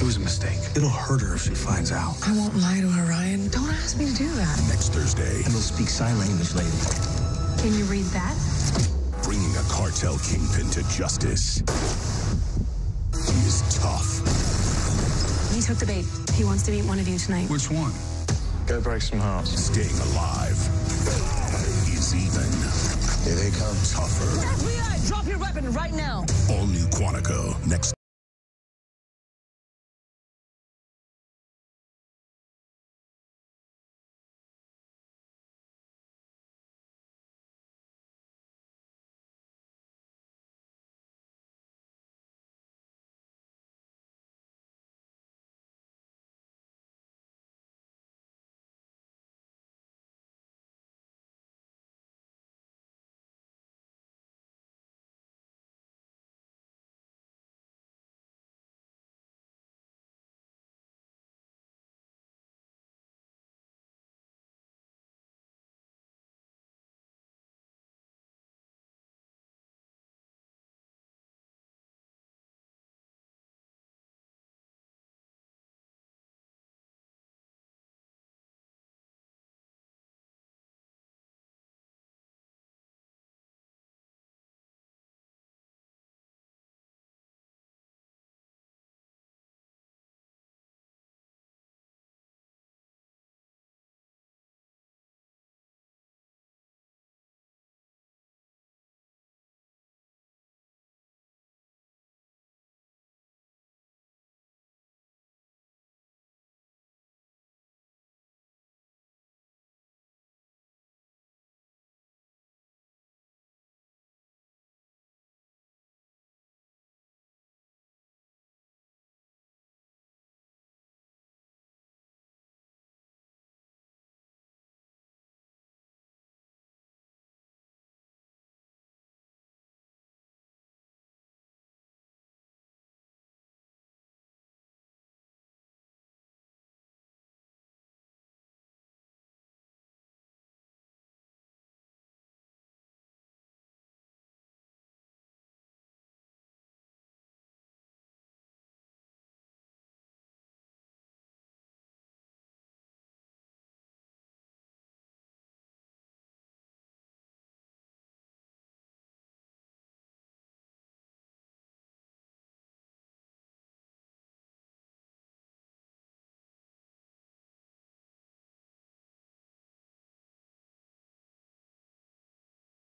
It was a mistake. It'll hurt her if she finds out. I won't lie to her, Ryan. Don't ask me to do that. Next Thursday, And we'll speak sign language later. Can you read that? bringing a cartel kingpin to justice. He is tough. He took the bait. He wants to meet one of you tonight. Which one? Go break some hearts. Staying alive is even Here they come. tougher. FBI, drop your weapon right now. All new Quantico next